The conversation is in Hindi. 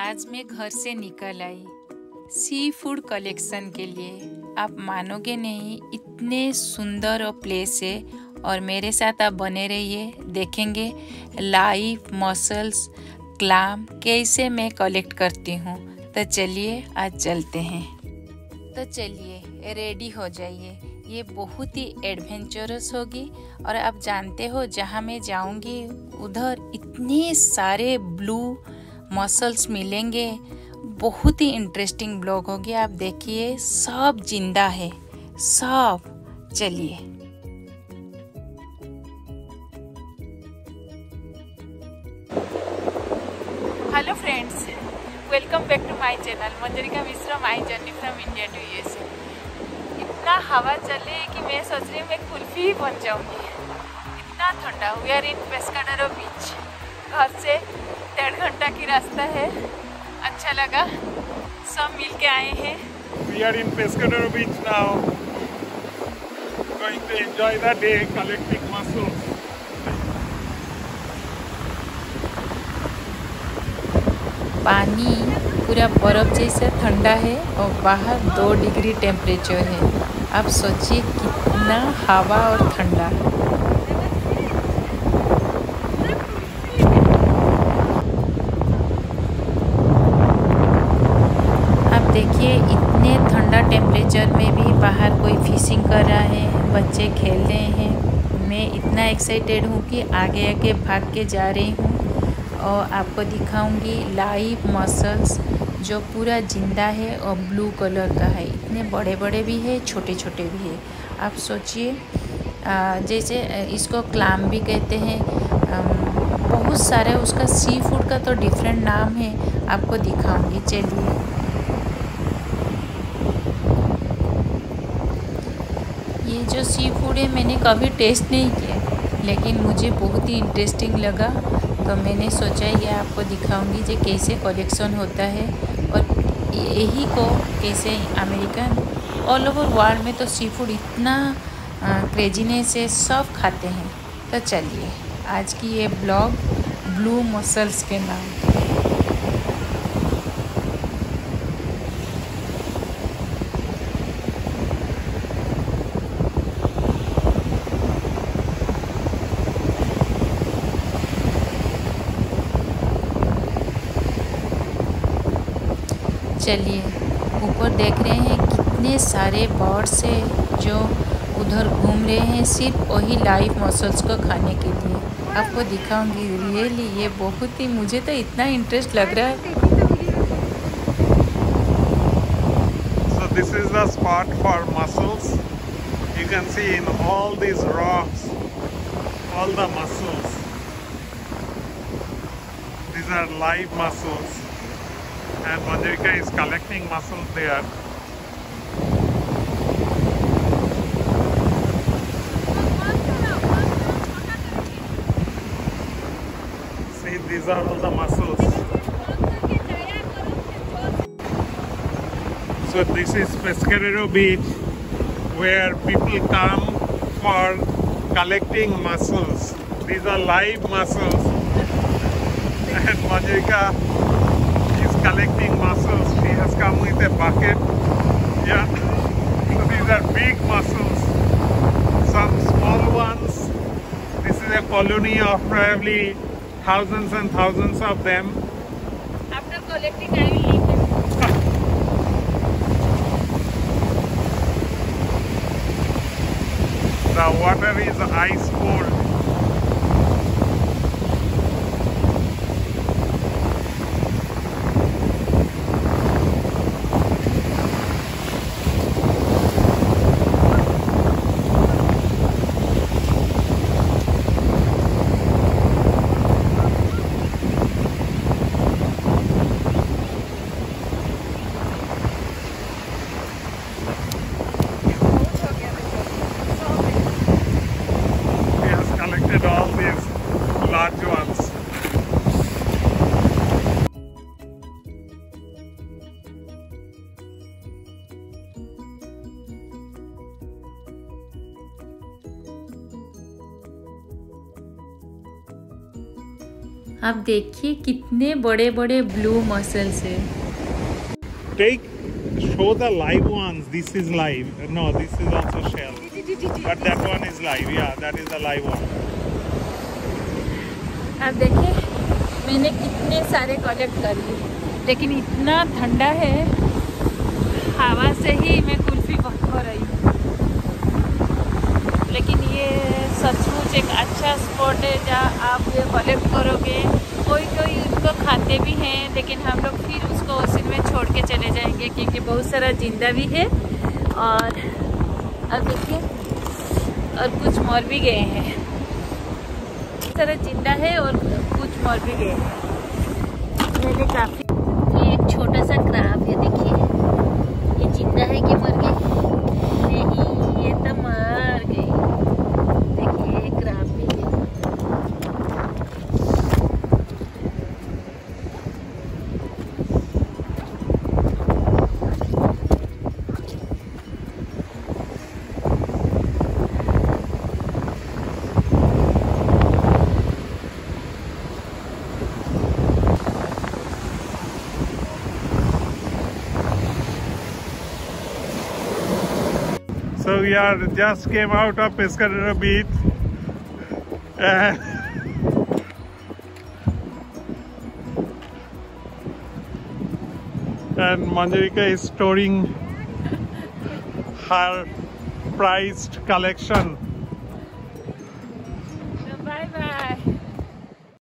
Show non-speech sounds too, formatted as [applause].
आज मैं घर से निकल आई। सी फ़ूड कलेक्शन के लिए। आप मानोगे नहीं, इतने सुंदर और प्लेस है। और मेरे साथ आप बने रहिए, देखेंगे। लाइफ मसल्स क्लाम कैसे मैं कलेक्ट करती हूँ। तो चलिए, आज चलते हैं। तो चलिए रेडी हो जाइए। ये बहुत ही एडवेंचरस होगी। और आप जानते हो, जहाँ मैं जाऊँगी, उधर इतने सारे ब्लू मसल्स मिलेंगे। बहुत ही इंटरेस्टिंग ब्लॉग होगी। आप देखिए, सब ज़िंदा है। सब, चलिए। Hello friends welcome back to my channel Manjarika Mishra my journey from India to USA इतना हवा चले कि मैं सोच रही हूँ मैं कुल्फी ही बन जाऊँगी। इतना ठंडा वी आर इन पेस्काडरो बीच घर से डेढ़ घंटा की रास्ता है। अच्छा लगा। सब मिल के आए हैं। We are in Pescadero Beach now. Going to enjoy the day collecting mussels. पानी पूरा बर्फ़ जैसा ठंडा है और बाहर दो डिग्री टेम्परेचर है। आप सोचिए कितना हवा और ठंडा। आप देखिए, इतने ठंडा टेम्परेचर में भी बाहर कोई फिशिंग कर रहा है, बच्चे खेल रहे हैं। मैं इतना एक्साइटेड हूँ कि आगे आगे भाग के जा रही हूँ और आपको दिखाऊँगी लाइव मसल्स जो पूरा ज़िंदा है और ब्लू कलर का है। इतने बड़े बड़े भी है छोटे छोटे भी है। आप सोचिए जैसे इसको क्लाम भी कहते हैं। बहुत सारे उसका सी फ़ूड का तो डिफरेंट नाम है। आपको दिखाऊँगी। चलिए। ये जो सी फ़ूड है, मैंने कभी टेस्ट नहीं किया। लेकिन मुझे बहुत ही इंटरेस्टिंग लगा। तो मैंने सोचा, ये आपको दिखाऊँगी जो कैसे कलेक्शन होता है। और यही को कैसे अमेरिकन ऑल ओवर वर्ल्ड में तो सी फ़ूड इतना क्रेजीनेस है, सब खाते हैं। तो चलिए, आज की ये ब्लॉग ब्लू मसल्स के नाम। चलिए, ऊपर देख रहे हैं कितने सारे बॉड्स है जो उधर घूम रहे हैं सिर्फ़ वही लाइव मसल्स को खाने के लिए। आपको दिखाऊँगी रियली ये बहुत ही, मुझे तो इतना इंटरेस्ट लग रहा है। So this is the spot for muscles you can see in all this rocks all the muscles this are live muscles and Manjarika is collecting mussels there. See, these are all the mussels. So this is Pescadero Beach where people come for collecting mussels. These are live mussels [laughs] and Manjarika collecting mussels. She has come with a bucket. Yeah. So these are big mussels. Some small ones. This is a colony of probably thousands and thousands of them. After collecting, I will leave them. the water is ice cold. आप देखिए कितने बड़े बड़े ब्लू मसल्स है Take, show the live ones. This is live. No, this is also shell. But that one is live. Yeah, that is the live one. आप देखिए मैंने कितने सारे कलेक्ट कर लिए लेकिन इतना ठंडा है हवा से ही मैं कुल्फी हो रही हूँ लेकिन ये सचमुच एक अच्छा स्पॉट है जहाँ आप ये कलेक्ट करोगे कोई कोई उनको खाते भी हैं, लेकिन हम लोग फिर उसको उसी में छोड़ के चले जाएँगे, क्योंकि बहुत सारा ज़िंदा भी है। और अब देखिए, और कुछ मर भी गए हैं। बहुत सारा ज़िंदा है और कुछ मोर भी गए हैं। मैंने काफ़ी ये एक छोटा सा क्राब है, देखिए। So we are just came out of Pescadero Beach. And [laughs] and Manjarika is storing her prized collection